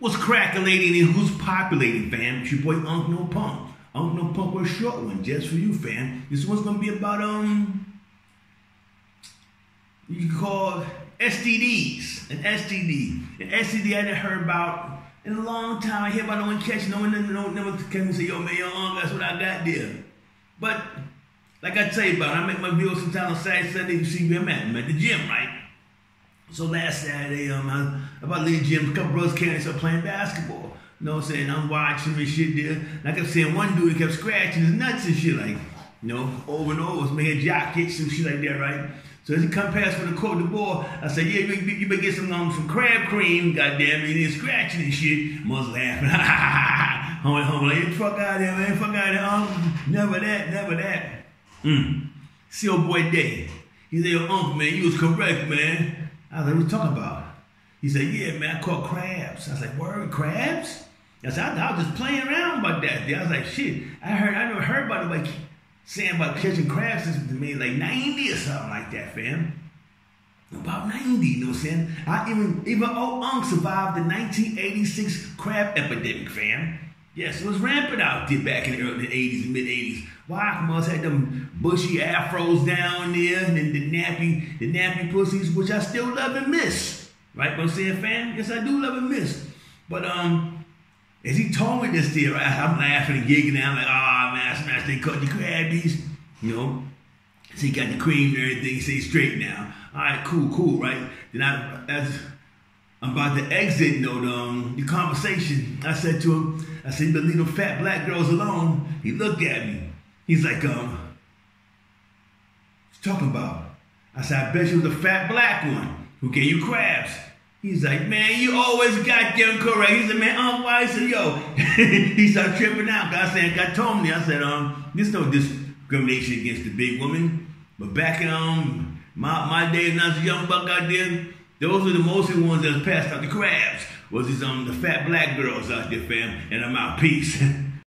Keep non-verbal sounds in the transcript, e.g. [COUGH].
What's crackulating and who's populating, fam? It's your boy Unk No Punk. Unk No Punk with a short one just for you, fam. This one's gonna be about um you can call STDs. An STD. An STD I didn't heard about in a long time. I hear about no one catching, no one no, never came and say, yo man, yo, Unc, that's what I got there. But like I tell you about, I make my videos sometimes on Saturday, Sunday, you see me, I'm at, I'm at the gym, right? So last Saturday, um, I about to leave the gym, a couple brothers came and started playing basketball. You know what I'm saying? I'm watching and shit there. And I kept seeing one dude kept scratching his nuts and shit, like, you know, over and over. So head jock hit some shit like that, right? So as he come past for the court, the ball, I said, yeah, you, you, better get some um, some crab cream, goddamn it, and scratching and shit. Must laughing. [LAUGHS] homie, homie, like, fuck out of there, man, fuck out of there. Um, never that, never that. Mm. See old boy Day. He said, yo, uncle, man, you was correct, man. I was like, what you talking about? He said, yeah, man, I caught crabs. I was like, word, crabs? I said, I, I was just playing around about that. I was like, shit, I heard, I never heard about nobody saying about catching crabs since maybe like 90 or something like that, fam. About 90, you know what I'm saying? I even, even old Unc survived the 1986 crab epidemic, fam. Yes, it was rampant out there back in the early 80s and mid 80s. Why? Must had them bushy afros down there and the nappy, the nappy pussies, which I still love and miss. Right? What I'm saying, fam? Yes, I do love and miss. But um, as he told me this there, I'm laughing and giggling. I'm like, oh man, I they cut the crabbies. You know? So he got the cream and everything. He say straight now. All right, cool, cool, right? Then I, I'm about to exit, the, um, the conversation, I said to him, I said, you leave them fat black girls alone. He looked at me. He's like, um, what's talking about? I said, I bet you was a fat black one who gave you crabs. He's like, man, you always got them correct. He said, man, why? He said, yo. [LAUGHS] he started tripping out. I said, I told me, I said, um, there's no discrimination against the big woman. But back in um my, my day when I was a young buck out there, those were the mostly ones that passed out the crabs. Was these um the fat black girls out there, fam, and I'm out. Peace. [LAUGHS]